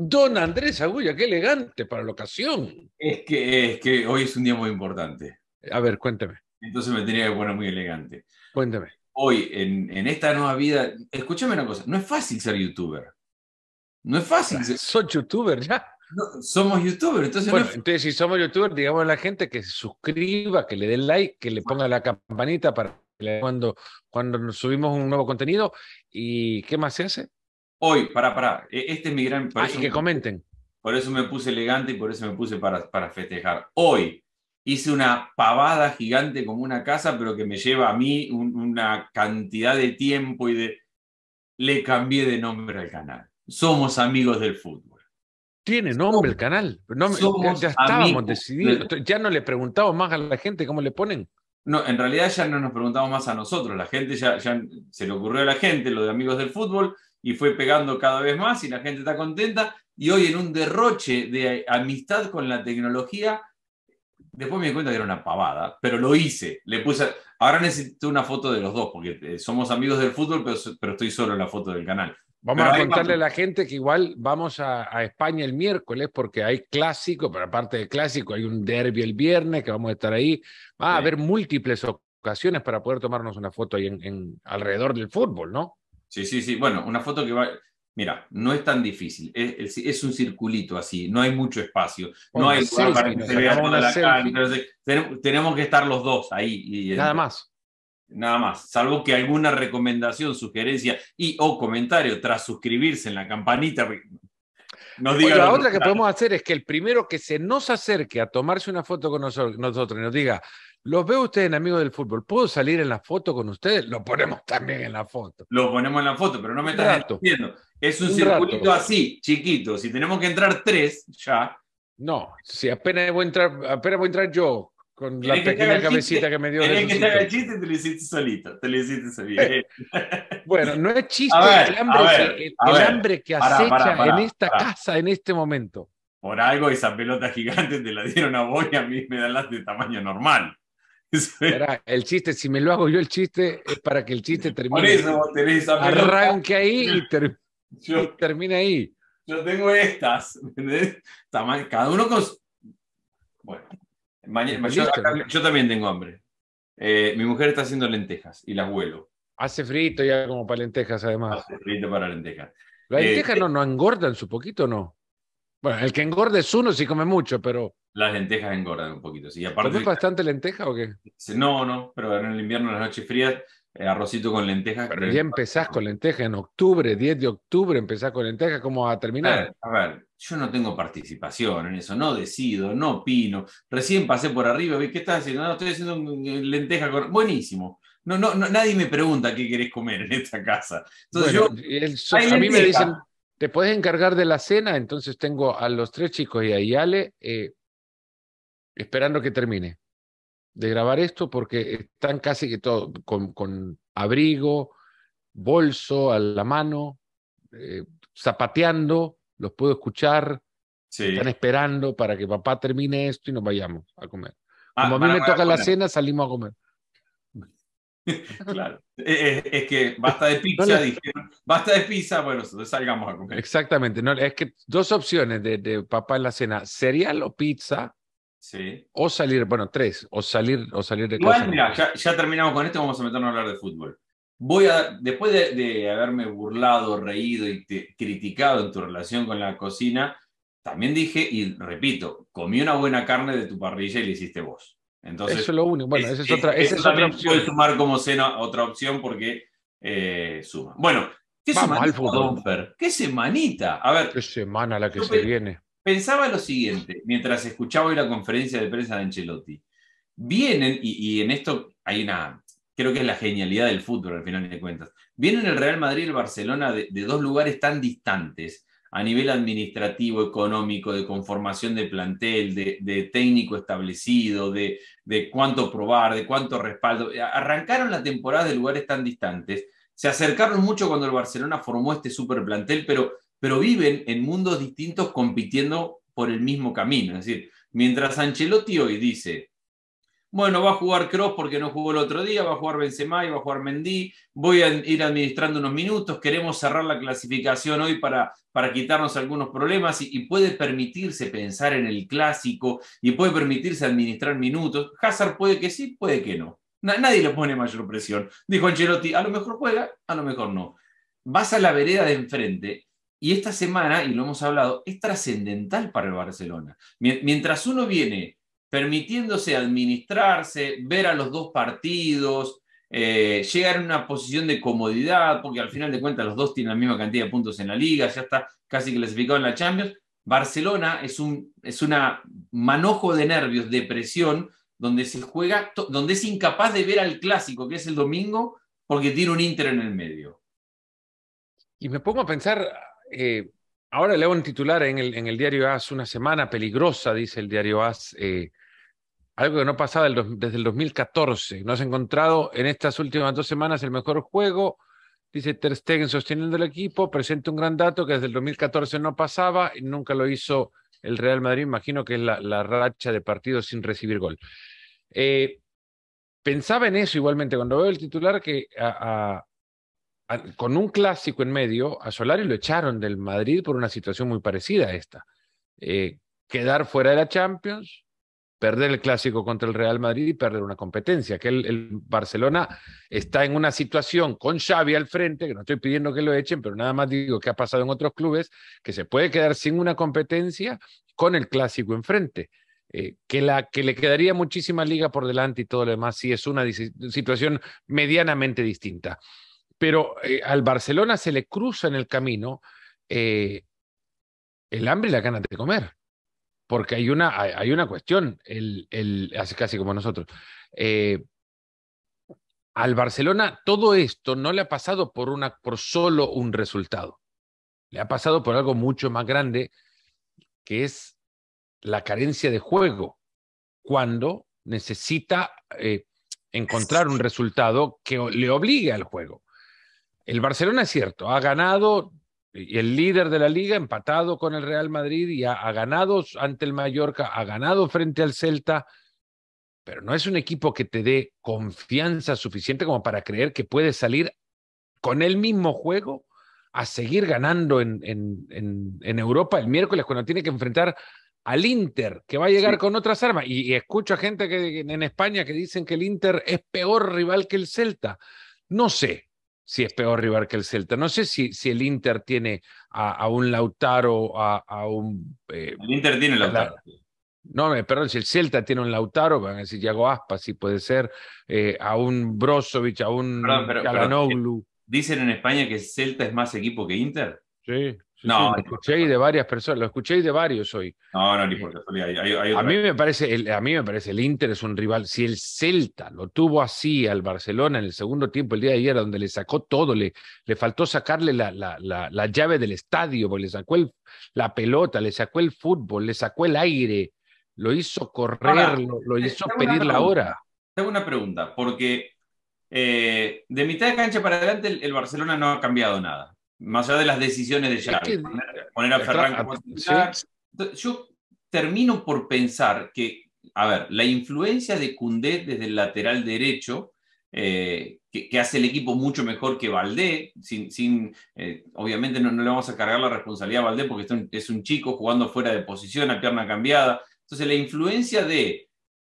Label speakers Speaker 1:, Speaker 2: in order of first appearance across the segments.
Speaker 1: Don Andrés Agulla, qué elegante para la ocasión.
Speaker 2: Es que, es que hoy es un día muy importante.
Speaker 1: A ver, cuénteme.
Speaker 2: Entonces me tenía que poner muy elegante.
Speaker 1: Cuénteme.
Speaker 2: Hoy, en, en esta nueva vida, escúchame una cosa, no es fácil ser youtuber. No es fácil. ser-
Speaker 1: Soy youtuber ya.
Speaker 2: no, somos youtubers, entonces
Speaker 1: Bueno,
Speaker 2: no es-
Speaker 1: entonces si somos youtubers, digamos a la gente que se suscriba, que le dé like, que le ponga la campanita para cuando, cuando nos subimos un nuevo contenido. ¿Y qué más se hace?
Speaker 2: Hoy, para, para, este es mi gran... por
Speaker 1: Ah,
Speaker 2: eso
Speaker 1: y que
Speaker 2: me-
Speaker 1: comenten.
Speaker 2: Por eso me puse elegante y por eso me puse para, para festejar. Hoy hice una pavada gigante como una casa, pero que me lleva a mí un- una cantidad de tiempo y de... Le cambié de nombre al canal. Somos amigos del fútbol.
Speaker 1: Tiene nombre el canal. No,
Speaker 2: somos
Speaker 1: ya estábamos decididos.
Speaker 2: del-
Speaker 1: Ya no le preguntamos más a la gente cómo le ponen.
Speaker 2: No, en realidad ya no nos preguntamos más a nosotros. La gente ya, ya se le ocurrió a la gente lo de amigos del fútbol y fue pegando cada vez más y la gente está contenta. Y hoy en un derroche de amistad con la tecnología, después me di cuenta que era una pavada, pero lo hice. Le puse, ahora necesito una foto de los dos porque eh, somos amigos del fútbol, pero, pero estoy solo en la foto del canal.
Speaker 1: Vamos
Speaker 2: Pero
Speaker 1: a contarle a la gente que igual vamos a, a España el miércoles porque hay clásico, pero aparte del clásico hay un derby el viernes que vamos a estar ahí. Va a haber múltiples ocasiones para poder tomarnos una foto ahí en, en- alrededor del fútbol, ¿no?
Speaker 2: Sí, sí, sí. Bueno, una foto que va. Mira, no es tan difícil. Es, es- un circulito así, no hay mucho espacio. No hay lugar para que se vea toda la cara. Tenemos, que estar los dos ahí. Y,
Speaker 1: Nada más.
Speaker 2: Nada más. Salvo que alguna recomendación, sugerencia y o comentario tras suscribirse en la campanita nos
Speaker 1: Oye,
Speaker 2: diga.
Speaker 1: la otra que podemos hacer es que el primero que se nos acerque a tomarse una foto con noso- nosotros y nos diga, los veo ustedes en Amigos del Fútbol, ¿puedo salir en la foto con ustedes? Lo ponemos también en la foto.
Speaker 2: Lo ponemos en la foto, pero no me estás entendiendo. Es un,
Speaker 1: Un
Speaker 2: circulito
Speaker 1: rato.
Speaker 2: así, chiquito. Si tenemos que entrar tres, ya.
Speaker 1: No, si apenas voy a entrar, apenas voy a entrar yo con la pequeña cabecita
Speaker 2: chiste,
Speaker 1: que me dio
Speaker 2: Querías que haga el chiste, te lo hiciste solito. Te lo hiciste solito.
Speaker 1: Bueno, no es chiste
Speaker 2: ver,
Speaker 1: el hambre,
Speaker 2: ver,
Speaker 1: que, el, el hambre que
Speaker 2: Pará,
Speaker 1: acecha
Speaker 2: pará, pará,
Speaker 1: en esta casa en este momento.
Speaker 2: Por algo esa pelota gigante te la dieron a vos y a mí me dan las de tamaño normal.
Speaker 1: El chiste, si me lo hago yo el chiste, es para que el chiste
Speaker 2: Por
Speaker 1: termine.
Speaker 2: eso vos tenés.
Speaker 1: Arranque ahí y, ter-
Speaker 2: Yo,
Speaker 1: y termine ahí.
Speaker 2: yo tengo estas. Cada uno con. Bueno, mañana, yo, también tengo hambre. Eh, mi mujer está haciendo lentejas y las huelo.
Speaker 1: Hace frito ya como para lentejas, además.
Speaker 2: Hace frito para lentejas.
Speaker 1: ¿Las
Speaker 2: Eh,
Speaker 1: lentejas no, no engordan su poquito o no? Bueno, el que engorda es uno si come mucho, pero
Speaker 2: Las lentejas engordan un poquito. Sí, aparte,
Speaker 1: ¿comes bastante lenteja o qué?
Speaker 2: no, no, pero en el invierno, en las noches frías, eh, arrocito con lentejas.
Speaker 1: Pero ya empezás con lenteja en octubre, 10 de octubre empezás con lenteja, ¿cómo va a
Speaker 2: A
Speaker 1: terminar?
Speaker 2: ver, a ver, yo no tengo participación en eso, no decido, no opino. Recién pasé por arriba, vi, ¿qué estás haciendo? No, estoy haciendo lenteja con. Buenísimo. No, no, no, nadie me pregunta qué querés comer en esta casa. Entonces
Speaker 1: Bueno,
Speaker 2: yo.
Speaker 1: el a mí me dicen, ¿te puedes encargar de la cena? Entonces tengo a los tres chicos y a Yale eh, esperando que termine de grabar esto porque están casi que todo con, con abrigo, bolso a la mano, eh, zapateando, los puedo escuchar,
Speaker 2: Sí.
Speaker 1: están esperando para que papá termine esto y nos vayamos a comer.
Speaker 2: Ah,
Speaker 1: Como a mí me toca la cena, salimos a comer.
Speaker 2: Claro. Eh, eh, es que basta de pizza,
Speaker 1: No
Speaker 2: dijeron. Basta de pizza, bueno, salgamos a comer.
Speaker 1: Exactamente, no, es que dos opciones de, de papá en la cena, cereal o pizza,
Speaker 2: Sí.
Speaker 1: o salir, bueno, tres, o salir, o salir de
Speaker 2: Igual,
Speaker 1: casa.
Speaker 2: mira, ya, ya terminamos con esto, vamos a meternos a hablar de fútbol. Voy a, después de, de haberme burlado, reído y te- criticado en tu relación con la cocina, también dije, y repito, comí una buena carne de tu parrilla y la hiciste vos. Entonces,
Speaker 1: Eso es lo único. Bueno, esa es
Speaker 2: es-
Speaker 1: otra, esa es otra opción.
Speaker 2: puede sumar como cena otra opción porque eh, suma. Bueno, ¿qué
Speaker 1: Vamos al
Speaker 2: semanita, Fer? ¿Qué semanita? A ver,
Speaker 1: Qué semana la que se viene.
Speaker 2: pensaba lo siguiente, mientras escuchaba hoy la conferencia de prensa de Ancelotti. Vienen, y, y en esto hay una, creo que es la genialidad del fútbol al final de cuentas. Vienen el Real Madrid y el Barcelona de, de dos lugares tan distantes a nivel administrativo, económico, de conformación de plantel, de, de técnico establecido, de, de cuánto probar, de cuánto respaldo. Arrancaron la temporada de lugares tan distantes, se acercaron mucho cuando el Barcelona formó este super plantel, pero, pero viven en mundos distintos compitiendo por el mismo camino. Es decir, mientras Ancelotti hoy dice, bueno, va a jugar Cross porque no jugó el otro día, va a jugar Benzema y va a jugar Mendy, voy a ir administrando unos minutos, queremos cerrar la clasificación hoy para, para quitarnos algunos problemas y, puede permitirse pensar en el clásico y puede permitirse administrar minutos. Hazard puede que sí, puede que no. nadie le pone mayor presión. Dijo Ancelotti, a lo mejor juega, a lo mejor no. Vas a la vereda de enfrente y esta semana, y lo hemos hablado, es trascendental para el Barcelona. Mientras uno viene permitiéndose administrarse, ver a los dos partidos, eh, llegar en una posición de comodidad, porque al final de cuentas los dos tienen la misma cantidad de puntos en la liga, ya está casi clasificado en la Champions. Barcelona es un es una manojo de nervios, de presión, donde se juega, donde es incapaz de ver al clásico, que es el domingo, porque tiene un Inter en el medio.
Speaker 1: Y me pongo a pensar, eh, ahora leo un titular en el, en el diario AS, una semana peligrosa, dice el diario AS, eh, algo que no pasaba desde el 2014. No has encontrado en estas últimas dos semanas el mejor juego. Dice Ter Stegen sosteniendo el equipo, presenta un gran dato que desde el 2014 no pasaba y nunca lo hizo el Real Madrid. Imagino que es la, racha de partidos sin recibir gol. Eh, pensaba en eso igualmente cuando veo el titular que con un clásico en medio, a Solari lo echaron del Madrid por una situación muy parecida a esta. Eh, quedar fuera de la Champions, perder el clásico contra el Real Madrid y perder una competencia, que el, Barcelona está en una situación con Xavi al frente, que no estoy pidiendo que lo echen, pero nada más digo que ha pasado en otros clubes, que se puede quedar sin una competencia con el clásico enfrente. Eh, que, que le quedaría muchísima liga por delante y todo lo demás, sí es una situación medianamente distinta. Pero eh, al Barcelona se le cruza en el camino eh, el hambre y la ganas de comer porque hay una, hay, una cuestión, el, el, así casi como nosotros. Eh, al Barcelona todo esto no le ha pasado por, una, por solo un resultado, le ha pasado por algo mucho más grande, que es la carencia de juego, cuando necesita encontrar un resultado que le obligue al juego. El Barcelona es cierto, ha ganado y el líder de la liga empatado con el Real Madrid y ha, ganado ante el Mallorca, ha ganado frente al Celta, pero no es un equipo que te dé confianza suficiente como para creer que puede salir con el mismo juego a seguir ganando en, en, Europa el miércoles cuando tiene que enfrentar al Inter, que va a llegar con otras armas. Y, y, escucho a gente que, en España que dicen que el Inter es peor rival que el Celta. No sé, si es peor rival que el Celta. No sé si, si el Inter tiene a, un Lautaro, a, a un...
Speaker 2: Eh, el Inter tiene Lautaro.
Speaker 1: no, perdón, si el Celta tiene un Lautaro, van a decir Yago Aspas, si puede ser, eh, a un Brozovic, a un
Speaker 2: Kalanoglu. Dicen en España que el Celta es más equipo que Inter.
Speaker 1: Sí, no, lo escuché de varias personas, lo escuché de varios hoy.
Speaker 2: No, no, ni por
Speaker 1: a, mí me parece, el, a mí me parece el Inter es un rival. Si el Celta lo tuvo así al Barcelona en el segundo tiempo, el día de ayer, donde le sacó todo, le, le faltó sacarle la, la, la, llave del estadio, porque le sacó el, la pelota, le sacó el fútbol, le sacó el aire, lo hizo correr, lo, hizo pedir la hora.
Speaker 2: Tengo una pregunta, porque eh, de mitad de cancha para adelante el Barcelona no ha cambiado nada más allá de las decisiones de Xavi, poner, a Ferran como Yo termino por pensar que, a ver, la influencia de Cundé desde el lateral derecho, eh, que, hace el equipo mucho mejor que Valdé, sin, sin eh, obviamente no, le vamos a cargar la responsabilidad a Valdé porque es un chico jugando fuera de posición, a pierna cambiada. Entonces, la influencia de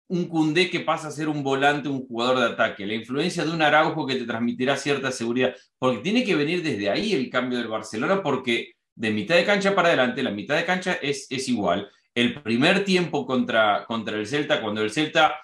Speaker 2: un Cundé que pasa a ser un volante, un jugador de ataque, la influencia de un Araujo que te transmitirá cierta seguridad, porque tiene que venir desde ahí el cambio del Barcelona, porque de mitad de cancha para adelante, la mitad de cancha es, es igual. El primer tiempo contra, contra el Celta, cuando el Celta,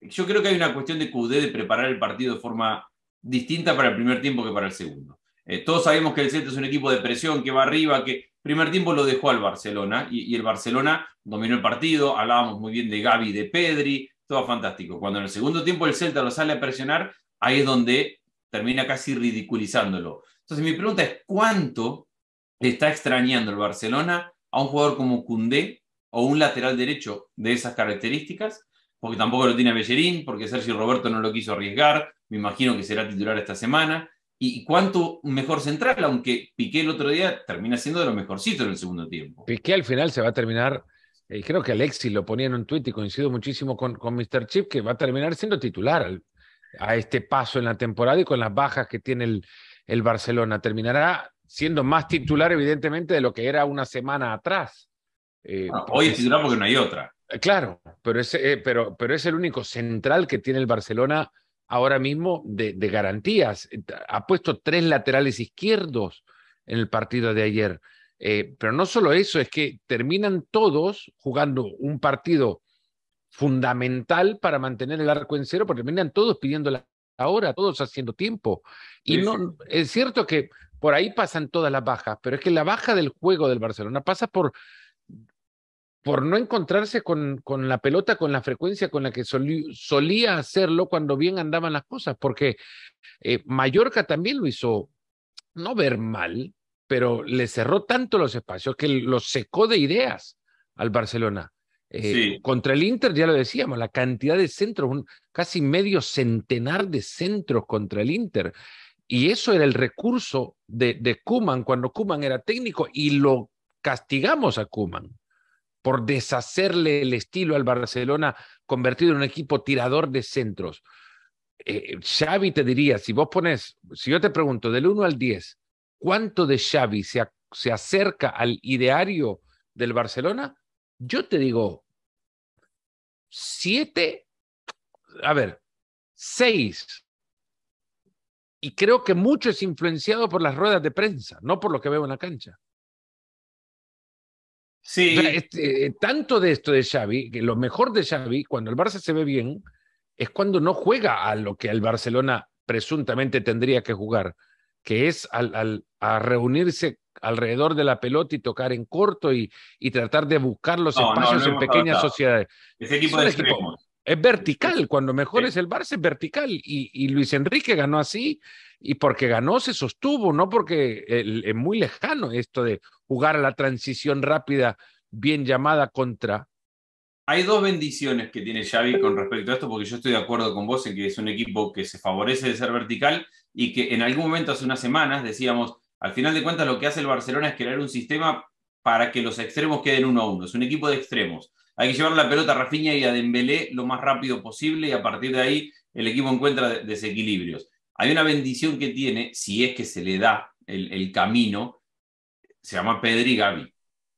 Speaker 2: yo creo que hay una cuestión de Cundé de preparar el partido de forma distinta para el primer tiempo que para el segundo. Eh, todos sabemos que el Celta es un equipo de presión, que va arriba, que primer tiempo lo dejó al Barcelona y, el Barcelona dominó el partido, hablábamos muy bien de Gaby, de Pedri, todo fantástico. Cuando en el segundo tiempo el Celta lo sale a presionar, ahí es donde termina casi ridiculizándolo. Entonces mi pregunta es, ¿cuánto está extrañando el Barcelona a un jugador como Cundé o un lateral derecho de esas características? Porque tampoco lo tiene Bellerín, porque Sergio Roberto no lo quiso arriesgar, me imagino que será titular esta semana y cuánto mejor central, aunque Piqué el otro día termina siendo de lo mejorcito en el segundo tiempo.
Speaker 1: Piqué al final se va a terminar y creo que Alexis lo ponía en un tuit y coincido muchísimo con, con Mr. Chip, que va a terminar siendo titular a este paso en la temporada y con las bajas que tiene el, el Barcelona. Terminará siendo más titular, evidentemente, de lo que era una semana atrás.
Speaker 2: Eh, hoy es titular porque no hay otra.
Speaker 1: Eh, claro, pero es, eh, pero, pero es el único central que tiene el Barcelona ahora mismo de, de, garantías. Ha puesto tres laterales izquierdos en el partido de ayer. pero no solo eso, es que terminan todos jugando un partido fundamental para mantener el arco en cero, porque terminan todos pidiendo la hora, todos haciendo tiempo. Y no, es cierto que por ahí pasan todas las bajas, pero es que la baja del juego del Barcelona pasa por, por no encontrarse con, con la pelota con la frecuencia con la que solía hacerlo cuando bien andaban las cosas, porque eh, Mallorca también lo hizo no ver mal, pero le cerró tanto los espacios que lo secó de ideas al Barcelona. Eh, contra el Inter, ya lo decíamos, la cantidad de centros, un, casi medio centenar de centros contra el Inter. Y eso era el recurso de, de Kuman cuando Kuman era técnico y lo castigamos a Kuman por deshacerle el estilo al Barcelona, convertido en un equipo tirador de centros. Eh, Xavi te diría, si vos pones, si yo te pregunto del 1 al 10, ¿cuánto de Xavi se, se acerca al ideario del Barcelona? Yo te digo, siete, a ver, seis. Y creo que mucho es influenciado por las ruedas de prensa, no por lo que veo en la cancha.
Speaker 2: Sí.
Speaker 1: este, tanto de esto de Xavi, que lo mejor de Xavi, cuando el Barça se ve bien, es cuando no juega a lo que el Barcelona presuntamente tendría que jugar, que es al, al, a reunirse alrededor de la pelota y tocar en corto y, y tratar de buscar los espacios en pequeñas sociedades.
Speaker 2: Ese equipo de equipo,
Speaker 1: es vertical, cuando mejor es el Barça es vertical y, y, Luis Enrique ganó así y porque ganó se sostuvo, no porque es muy lejano esto de jugar a la transición rápida bien llamada contra.
Speaker 2: Hay dos bendiciones que tiene Xavi con respecto a esto, porque yo estoy de acuerdo con vos en que es un equipo que se favorece de ser vertical y que en algún momento hace unas semanas decíamos, al final de cuentas, lo que hace el Barcelona es crear un sistema para que los extremos queden uno a uno. Es un equipo de extremos. Hay que llevar la pelota a Rafinha y a Dembélé lo más rápido posible y a partir de ahí el equipo encuentra desequilibrios. Hay una bendición que tiene, si es que se le da el, camino, se llama Pedri Gavi.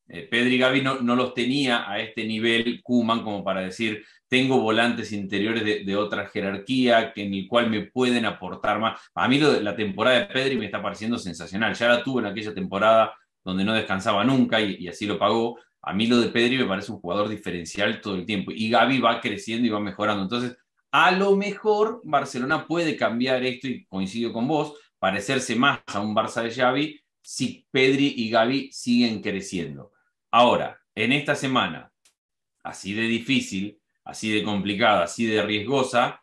Speaker 2: Eh, Pedri Gavi no, no, los tenía a este nivel Kuman como para decir, tengo volantes interiores de, otra jerarquía en el cual me pueden aportar más. A mí lo, la temporada de Pedri me está pareciendo sensacional. Ya la tuve en aquella temporada donde no descansaba nunca y, así lo pagó. A mí lo de Pedri me parece un jugador diferencial todo el tiempo. Y Gavi va creciendo y va mejorando. Entonces, a lo mejor Barcelona puede cambiar esto y coincido con vos, parecerse más a un Barça de Xavi si Pedri y Gavi siguen creciendo. Ahora, en esta semana, así de difícil, así de complicada, así de riesgosa,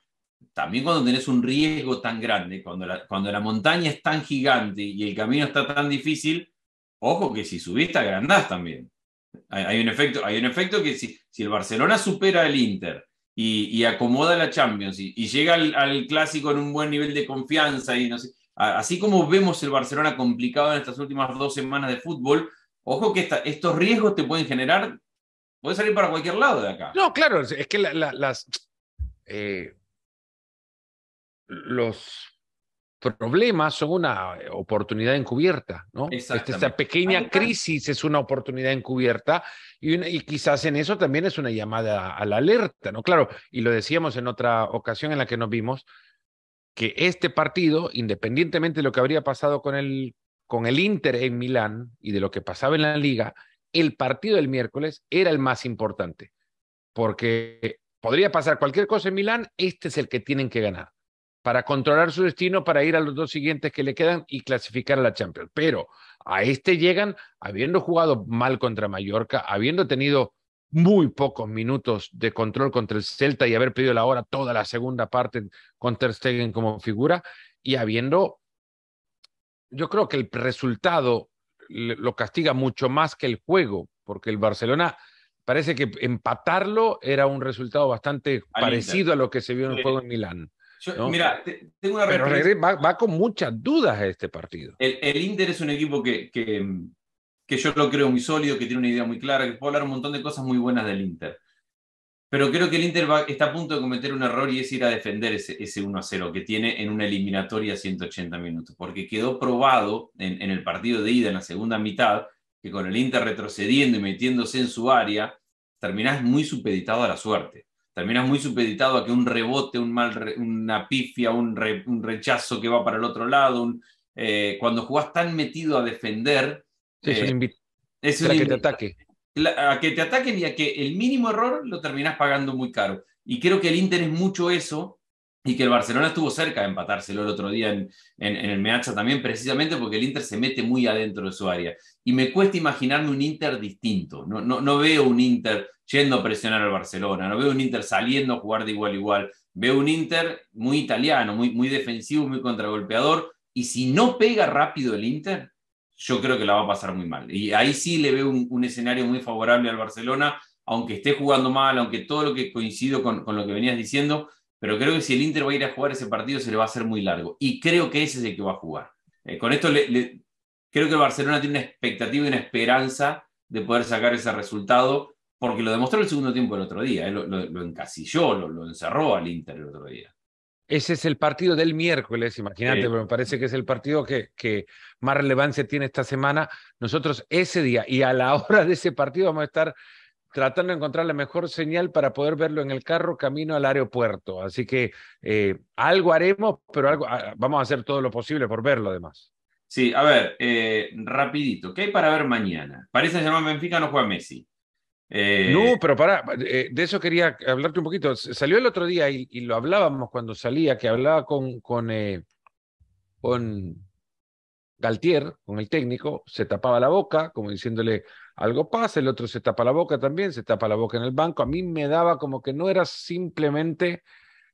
Speaker 2: también cuando tenés un riesgo tan grande, cuando la, cuando la montaña es tan gigante y el camino está tan difícil, ojo que si subiste agrandás también. Hay, un, efecto, hay un efecto que si, si el Barcelona supera al Inter y, y, acomoda la Champions y, llega al, al, clásico en un buen nivel de confianza y así como vemos el Barcelona complicado en estas últimas dos semanas de fútbol, Ojo que estos riesgos te pueden generar, puede salir para cualquier lado de acá.
Speaker 1: No, claro, es que la, la, las, eh, los problemas son una oportunidad encubierta, ¿no? Esta, esta pequeña crisis es una oportunidad encubierta y, una, y, quizás en eso también es una llamada a la alerta, ¿no? Claro, y lo decíamos en otra ocasión en la que nos vimos, que este partido, independientemente de lo que habría pasado con el, con el Inter en Milán y de lo que pasaba en la liga, el partido del miércoles era el más importante, porque podría pasar cualquier cosa en Milán, este es el que tienen que ganar para controlar su destino, para ir a los dos siguientes que le quedan y clasificar a la Champions. Pero a este llegan habiendo jugado mal contra Mallorca, habiendo tenido muy pocos minutos de control contra el Celta y haber pedido la hora toda la segunda parte con Ter Stegen como figura y habiendo yo creo que el resultado lo castiga mucho más que el juego, porque el Barcelona parece que empatarlo era un resultado bastante Al parecido Inter. a lo que se vio en el juego en Milán.
Speaker 2: Yo, ¿no? Mira, te, tengo una
Speaker 1: Pero va, va, con muchas dudas a este partido.
Speaker 2: El, el Inter es un equipo que, que, que yo lo creo muy sólido, que tiene una idea muy clara, que puedo hablar un montón de cosas muy buenas del Inter. Pero creo que el Inter está a punto de cometer un error y es ir a defender ese, ese 1 0 que tiene en una eliminatoria 180 minutos, porque quedó probado en, en el partido de ida, en la segunda mitad, que con el Inter retrocediendo y metiéndose en su área, terminás muy supeditado a la suerte. Terminás muy supeditado a que un rebote, un mal, una pifia, un, un, rechazo que va para el otro lado, eh, cuando jugás tan metido a defender,
Speaker 1: es un eh, es un que te ataque.
Speaker 2: A que te ataquen y a que el mínimo error lo terminás pagando muy caro. Y creo que el Inter es mucho eso y que el Barcelona estuvo cerca de empatárselo el otro día en, en, el Meacha también, precisamente porque el Inter se mete muy adentro de su área. Y me cuesta imaginarme un Inter distinto. No, no, no veo un Inter yendo a presionar al Barcelona, no veo un Inter saliendo a jugar de igual a igual. Veo un Inter muy italiano, muy, muy defensivo, muy contragolpeador. Y si no pega rápido el Inter, yo creo que la va a pasar muy mal. Y ahí sí le veo un, escenario muy favorable al Barcelona, aunque esté jugando mal, aunque todo lo que coincido con, con lo que venías diciendo, pero creo que si el Inter va a ir a jugar ese partido se le va a hacer muy largo. Y creo que ese es el que va a jugar. Eh, con esto creo que el Barcelona tiene una expectativa y una esperanza de poder sacar ese resultado, porque lo demostró el segundo tiempo el otro día. Eh, lo, encasilló, lo, encerró al Inter el otro día.
Speaker 1: Ese es el partido del miércoles, imagínate, pero me parece que es el partido que, que, más relevancia tiene esta semana. Nosotros ese día y a la hora de ese partido vamos a estar tratando de encontrar la mejor señal para poder verlo en el carro camino al aeropuerto. Así que eh, algo haremos, pero algo, ah, vamos a hacer todo lo posible por verlo además.
Speaker 2: Sí, a ver, eh, rapidito, ¿qué hay para ver mañana? Parece que Benfica no juega Messi.
Speaker 1: Eh, no, pero para, de eso quería hablarte un poquito. Salió el otro día y, lo hablábamos cuando salía, que hablaba con, con, con Galtier, con el técnico, se tapaba la boca, como diciéndole, algo pasa, el otro se tapa la boca también, se tapa la boca en el banco. A mí me daba como que no era simplemente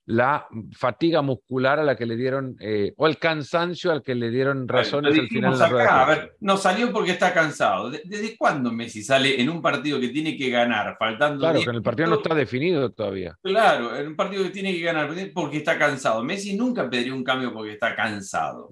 Speaker 1: la fatiga muscular a la que le dieron, eh, o el cansancio al que le dieron razones al final.
Speaker 2: De la a ver, no salió porque está cansado. ¿Desde cuándo Messi sale en un partido que tiene que ganar, faltando...
Speaker 1: Claro, que en el partido no está definido todavía.
Speaker 2: Claro, en un partido que tiene que ganar porque está cansado. Messi nunca pediría un cambio porque está cansado.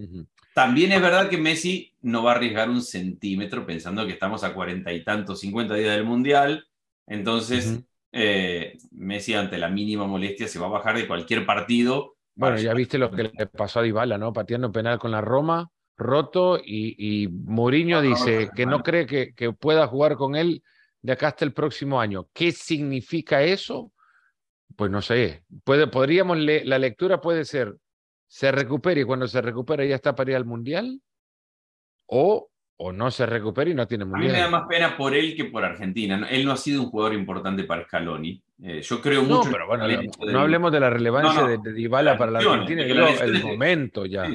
Speaker 2: También es verdad que Messi no va a arriesgar un centímetro pensando que estamos a cuarenta y tantos, cincuenta días del Mundial. Entonces, eh, Messi ante la mínima molestia se va a bajar de cualquier partido.
Speaker 1: Bueno, ya viste lo que le pasó a Dybala, ¿no? Pateando penal con la Roma, roto, y, y Mourinho dice que no cree que, que pueda jugar con él de acá hasta el próximo año. ¿Qué significa eso? Pues no sé. Puede, podríamos la lectura puede ser se recupere y cuando se recupera ya está para ir al Mundial, o, o no se recupera y no tiene Mundial.
Speaker 2: A mí me da más pena por él que por Argentina. Él no ha sido un jugador importante para Scaloni. Eh, yo creo mucho...
Speaker 1: No, pero bueno, no, hablemos de la relevancia de, de, Dybala para la Argentina, el momento ya.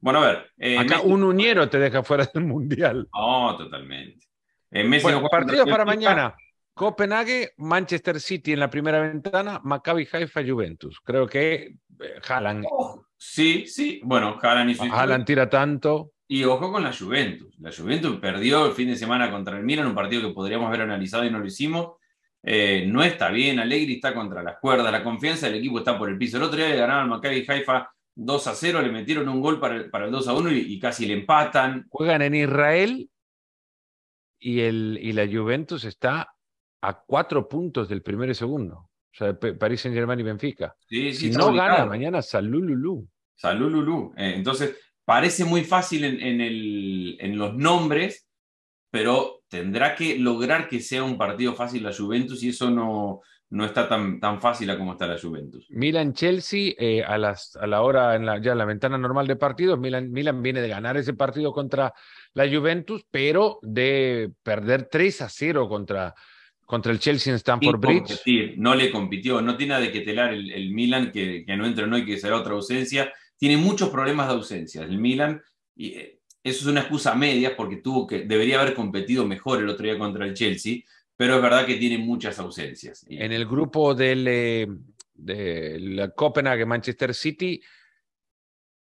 Speaker 2: Bueno, a ver.
Speaker 1: Eh, Acá un uñero te deja fuera del Mundial.
Speaker 2: No, totalmente.
Speaker 1: Eh, bueno, partidos para mañana. Copenhague, Manchester City en la primera ventana, Maccabi Haifa, Juventus. Creo que jalan.
Speaker 2: Sí, sí. Bueno, Haaland y
Speaker 1: tira tanto.
Speaker 2: Y ojo con la Juventus. La Juventus perdió el fin de semana contra el Milan, un partido que podríamos haber analizado y no lo hicimos. Eh, no está bien, Allegri está contra las cuerdas, la confianza del equipo está por el piso. El otro día le ganaron al Maccabi Haifa 2 a 0, le metieron un gol para el, para el 2 a 1 y, casi le empatan.
Speaker 1: Juegan en Israel y, el, y la Juventus está a cuatro puntos del primero y segundo. O sea, París Saint Germain y Benfica. si no gana mañana, Salululú.
Speaker 2: Salululú. Eh, entonces, parece muy fácil en, el, en los nombres, pero tendrá que lograr que sea un partido fácil la Juventus y eso no, no está tan, tan fácil como está la Juventus.
Speaker 1: Milan-Chelsea, eh, a, las, a la hora, en la, ya en la ventana normal de partidos, Milan, Milan viene de ganar ese partido contra la Juventus, pero de perder 3 a 0 contra contra el Chelsea en Stamford Bridge.
Speaker 2: No le compitió, no tiene nada de que telar el, Milan, que, que, no entrenó y que será otra ausencia. Tiene muchos problemas de ausencia el Milan, y eh, eso es una excusa media porque tuvo que, debería haber competido mejor el otro día contra el Chelsea, pero es verdad que tiene muchas ausencias.
Speaker 1: En el grupo del, eh, de Copenhague Manchester City,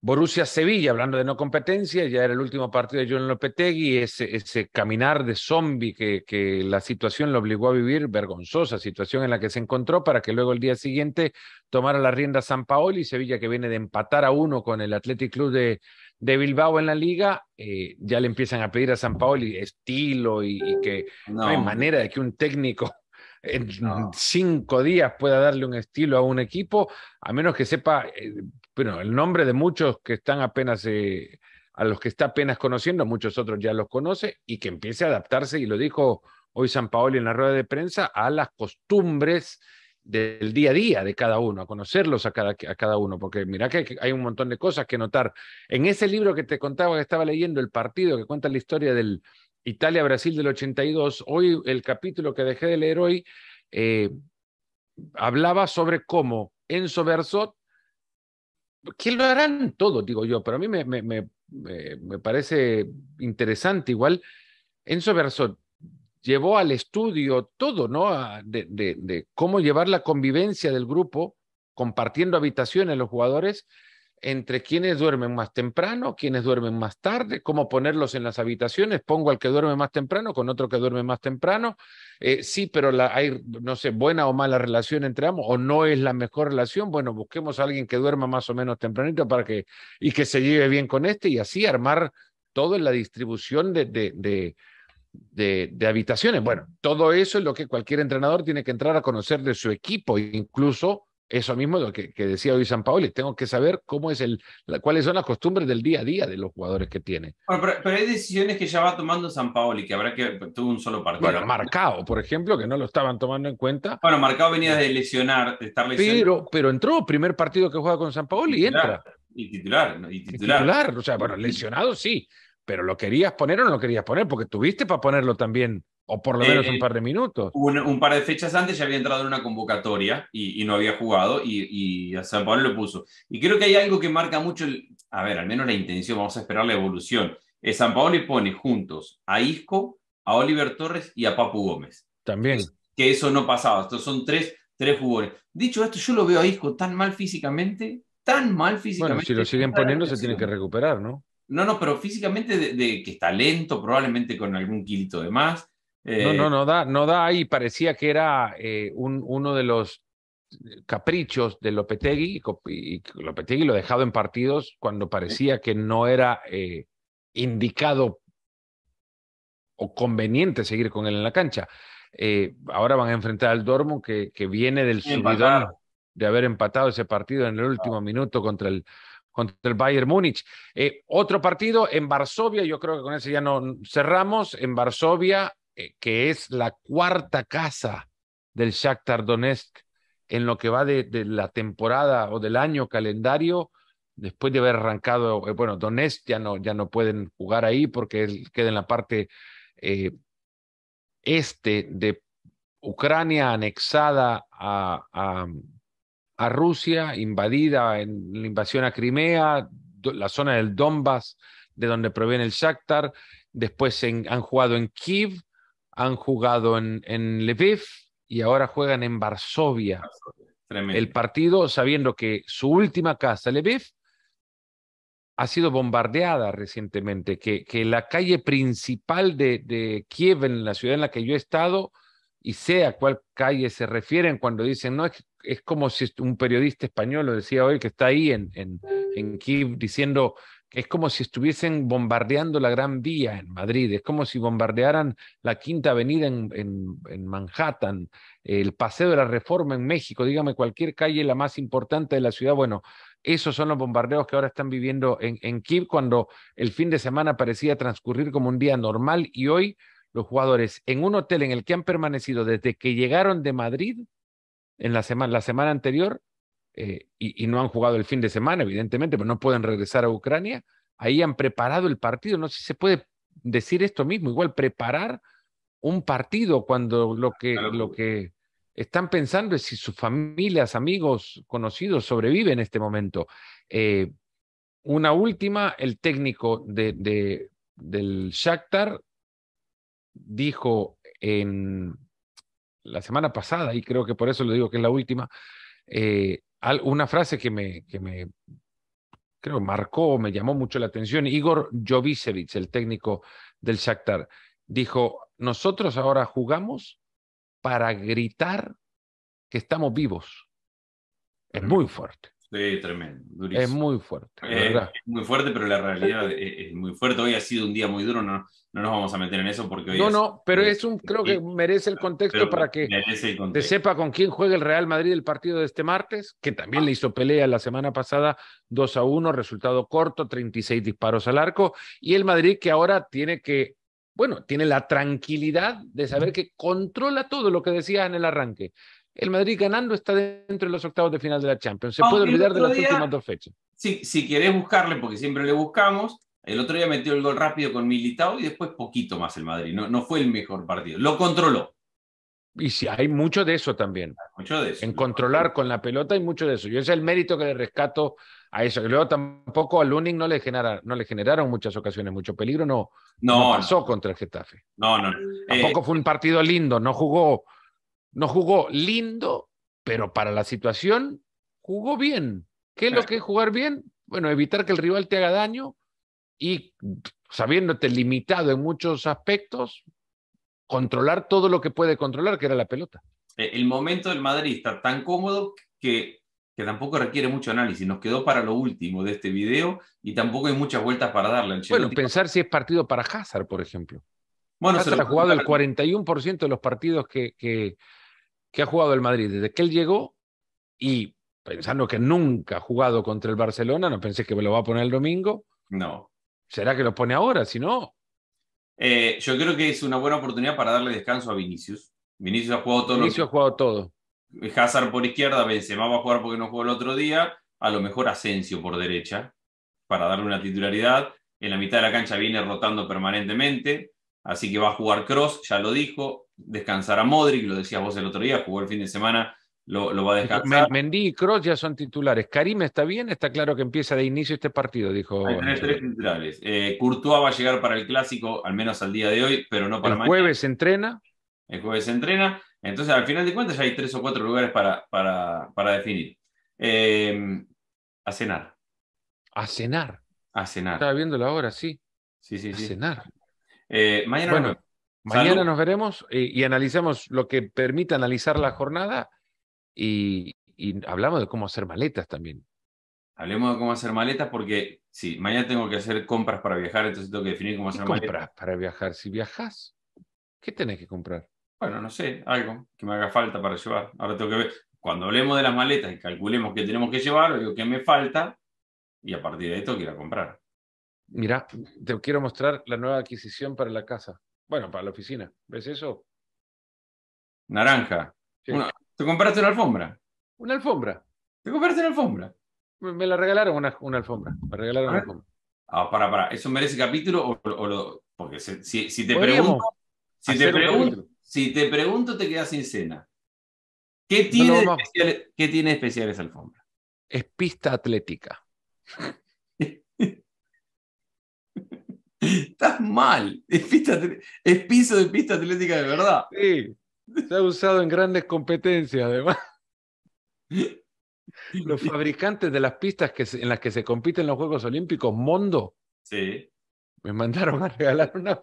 Speaker 1: Borussia Sevilla, hablando de no competencia, ya era el último partido de John Lopetegui, ese, ese caminar de zombie que, que la situación lo obligó a vivir, vergonzosa situación en la que se encontró, para que luego el día siguiente tomara la rienda San Paoli, Sevilla que viene de empatar a uno con el Athletic Club de, de Bilbao en la liga, eh, ya le empiezan a pedir a San Paoli estilo y, y que no. no. hay manera de que un técnico en no. cinco días pueda darle un estilo a un equipo, a menos que sepa, eh, bueno, el nombre de muchos que están apenas, eh, a los que está apenas conociendo, muchos otros ya los conoce, y que empiece a adaptarse, y lo dijo hoy San Paoli en la rueda de prensa, a las costumbres del día a día de cada uno, a conocerlos a cada, a cada uno, porque mira que hay un montón de cosas que notar. En ese libro que te contaba que estaba leyendo, el partido que cuenta la historia del, Italia-Brasil del 82. Hoy, el capítulo que dejé de leer hoy, eh, hablaba sobre cómo Enzo Bersot, que lo harán todos, digo yo, pero a mí me, me, me, me parece interesante igual. Enzo Bersot llevó al estudio todo, ¿no? De, de, de cómo llevar la convivencia del grupo, compartiendo habitaciones los jugadores entre quienes duermen más temprano, quienes duermen más tarde, cómo ponerlos en las habitaciones, pongo al que duerme más temprano con otro que duerme más temprano, eh, sí, pero hay, no sé, buena o mala relación entre ambos, o no es la mejor relación, bueno, busquemos a alguien que duerma más o menos tempranito para que, y que se lleve bien con este, y así armar todo en la distribución de, de, de de, de, habitaciones. Bueno, todo eso es lo que cualquier entrenador tiene que entrar a conocer de su equipo, incluso eso mismo lo que, que, decía hoy San Paoli, tengo que saber cómo es el, la, cuáles son las costumbres del día a día de los jugadores que tiene.
Speaker 2: Bueno, pero, pero, hay decisiones que ya va tomando San Paoli, que habrá que tuvo un solo partido.
Speaker 1: Bueno, Marcado, por ejemplo, que no lo estaban tomando en cuenta.
Speaker 2: Bueno, Marcado venía de lesionar, de estar
Speaker 1: lesionado. Pero, pero entró, primer partido que juega con San Paoli y entra.
Speaker 2: Y titular, y titular.
Speaker 1: Y titular, o sea, bueno, lesionado sí, pero lo querías poner o no lo querías poner, porque tuviste para ponerlo también o por lo menos eh, un par de minutos.
Speaker 2: Un, un, par de fechas antes ya había entrado en una convocatoria y, y no había jugado y, y, a San Pablo lo puso. Y creo que hay algo que marca mucho, el, a ver, al menos la intención, vamos a esperar la evolución. Eh, San Pablo le pone juntos a Isco, a Oliver Torres y a Papu Gómez.
Speaker 1: También.
Speaker 2: Que eso no pasaba. Estos son tres, tres jugadores. Dicho esto, yo lo veo a Isco tan mal físicamente, tan mal físicamente.
Speaker 1: Bueno, si lo siguen poniendo se tiene que recuperar, ¿no?
Speaker 2: No, no, pero físicamente de, de, que está lento, probablemente con algún kilito de más.
Speaker 1: Eh, no, no, no da, no da ahí. Parecía que era eh, un, uno de los caprichos de Lopetegui y, Lopetegui lo ha dejado en partidos cuando parecía que no era eh, indicado o conveniente seguir con él en la cancha. Eh, ahora van a enfrentar al Dortmund que, que viene del subidón de haber empatado ese partido en el último minuto contra el, contra el Bayern Múnich. Eh, otro partido en Varsovia, yo creo que con ese ya no cerramos. En Varsovia, eh, que es la cuarta casa del Shakhtar Donetsk en lo que va de, la temporada o del año calendario, después de haber arrancado, eh, bueno, Donetsk ya no, ya no pueden jugar ahí porque queda en la parte eh, este de Ucrania anexada a, a, Rusia, invadida en la invasión a Crimea, la zona del Donbass, de donde proviene el Shakhtar, después han jugado en Kiev, han jugado en, en Lviv y ahora juegan en Varsovia. Tremendo. El partido sabiendo que su última casa, Lviv, ha sido bombardeada recientemente, que, que la calle principal de, de, Kiev, en la ciudad en la que yo he estado, y sé a cuál calle se refieren cuando dicen, no, es, es como si un periodista español lo decía hoy, que está ahí en, en, en Kiev diciendo es como si estuviesen bombardeando la Gran Vía en Madrid, es como si bombardearan la Quinta Avenida en, en, Manhattan, el Paseo de la Reforma en México, dígame cualquier calle la más importante de la ciudad. Bueno, esos son los bombardeos que ahora están viviendo en, en Kiev cuando el fin de semana parecía transcurrir como un día normal y hoy los jugadores en un hotel en el que han permanecido desde que llegaron de Madrid en la semana, la semana anterior eh, y, y, no han jugado el fin de semana, evidentemente, pero no pueden regresar a Ucrania, ahí han preparado el partido. No sé si se puede decir esto mismo, igual preparar un partido cuando lo que, claro. lo que están pensando es si sus familias, amigos, conocidos sobreviven en este momento. Eh, una última, el técnico de, de, del Shakhtar dijo en la semana pasada, y creo que por eso lo digo que es la última, eh, una frase que me, que me creo marcó, me llamó mucho la atención. Igor Jovicevic, el técnico del Shakhtar, dijo, nosotros ahora jugamos para gritar que estamos vivos. Es muy fuerte.
Speaker 2: Sí, tremendo,
Speaker 1: Es muy fuerte.
Speaker 2: Eh, es muy fuerte, pero la realidad es, muy fuerte. Hoy ha sido un día muy duro, no, no nos vamos a meter en eso porque hoy
Speaker 1: No, no, pero es un, creo que merece el contexto para que se sepa con quién juega el Real Madrid el partido de este martes, que también le hizo pelea la semana pasada 2 a 1, resultado corto, 36 disparos al arco, y el Madrid que ahora tiene que, bueno, tiene la tranquilidad de saber que controla todo lo que decía en el arranque el Madrid ganando está dentro de los octavos de final de la Champions. Se puede olvidar de las últimas dos fechas.
Speaker 2: Si, si querés buscarle, porque siempre le buscamos, el otro día metió el gol rápido con Militao y después poquito más el Madrid. No, no fue el mejor partido. Lo controló.
Speaker 1: Y sí, hay mucho de eso también.
Speaker 2: Mucho de eso.
Speaker 1: En controlar con la pelota hay mucho de eso. Yo ese es el mérito que le rescato a eso. Y luego tampoco a Luning no le, genera, no le generaron muchas ocasiones mucho peligro. No, no, pasó contra el Getafe.
Speaker 2: No, no.
Speaker 1: Tampoco eh, fue un partido lindo. No jugó no jugó lindo, pero para la situación jugó bien. ¿Qué es lo que es jugar bien? Bueno, evitar que el rival te haga daño y sabiéndote limitado en muchos aspectos, controlar todo lo que puede controlar, que era la pelota.
Speaker 2: Eh, el momento del Madrid está tan cómodo que, que tampoco requiere mucho análisis. Nos quedó para lo último de este video y tampoco hay muchas vueltas para darle.
Speaker 1: Bueno, pensar si es partido para Hazard, por ejemplo. Bueno, Hazard se ha jugado el 41% de los partidos que, que, que ha jugado el Madrid desde que él llegó y pensando que nunca ha jugado contra el Barcelona, no pensé que me lo va a poner el domingo.
Speaker 2: No.
Speaker 1: ¿Será que lo pone ahora? Si no.
Speaker 2: Eh, yo creo que es una buena oportunidad para darle descanso a Vinicius. Vinicius ha jugado todo.
Speaker 1: Vinicius ha jugado todo.
Speaker 2: Hazard por izquierda, Benzema va a jugar porque no jugó el otro día. A lo mejor Asensio por derecha para darle una titularidad. En la mitad de la cancha viene rotando permanentemente. Así que va a jugar Cross, ya lo dijo descansar a Modric, lo decías vos el otro día, jugó el fin de semana, lo, va a descansar.
Speaker 1: Mendy y Kroos ya son titulares. Karim está bien, está claro que empieza de inicio este partido, dijo.
Speaker 2: Hay tres, titulares. Eh, Courtois va a llegar para el clásico, al menos al día de hoy, pero no para
Speaker 1: el jueves se entrena.
Speaker 2: El jueves se entrena. Entonces, al final de cuentas, ya hay tres o cuatro lugares para, para, para definir. Eh, a cenar.
Speaker 1: A cenar.
Speaker 2: A cenar.
Speaker 1: Estaba viendo la hora, sí.
Speaker 2: Sí, sí, sí.
Speaker 1: A cenar.
Speaker 2: Eh, mañana
Speaker 1: bueno, Mañana nos veremos y, analicemos lo que permite analizar la jornada y, hablamos de cómo hacer maletas también.
Speaker 2: Hablemos de cómo hacer maletas porque sí, mañana tengo que hacer compras para viajar, entonces tengo que definir cómo hacer maletas. compras
Speaker 1: para viajar? Si viajas, ¿qué tenés que comprar?
Speaker 2: Bueno, no sé, algo que me haga falta para llevar. Ahora tengo que ver, cuando hablemos de las maletas y calculemos qué tenemos que llevar, digo qué me falta y a partir de esto quiero comprar.
Speaker 1: Mira, te quiero mostrar la nueva adquisición para la casa. Bueno, para la oficina. ¿Ves eso?
Speaker 2: Naranja. ¿Te compraste una alfombra?
Speaker 1: Una alfombra.
Speaker 2: ¿Te compraste una alfombra?
Speaker 1: Me, la regalaron una, una, alfombra. Me regalaron una alfombra.
Speaker 2: Ah, para, para. ¿Eso merece capítulo o, lo.? Porque si, si, te pregunto. Si te pregunto, si te pregunto, te quedas sin cena. ¿Qué tiene, especial, ¿Qué tiene especial esa alfombra?
Speaker 1: Es pista atlética.
Speaker 2: Estás mal. Es, piso de pista atlética de verdad.
Speaker 1: Sí. Se ha usado en grandes competencias, además. Los fabricantes de las pistas que en las que se compiten los Juegos Olímpicos, Mondo,
Speaker 2: sí.
Speaker 1: me mandaron a regalar una,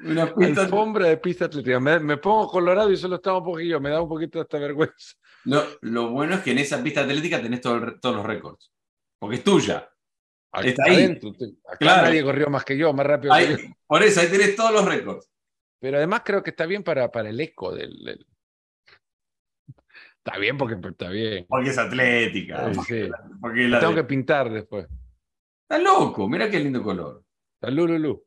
Speaker 1: una alfombra de pista atlética. Me, pongo colorado y solo estaba un poquillo, me da un poquito de esta vergüenza.
Speaker 2: No, lo bueno es que en esa pista atlética tenés todos los récords, porque es tuya.
Speaker 1: Está ahí. claro. nadie corrió más que yo, más rápido que yo.
Speaker 2: Por eso, ahí tenés todos los récords.
Speaker 1: Pero además creo que está bien para, para el eco del, Está bien porque está bien.
Speaker 2: Porque es atlética.
Speaker 1: Porque, la tengo que pintar después.
Speaker 2: Está loco, mira qué lindo color.
Speaker 1: Está lululú.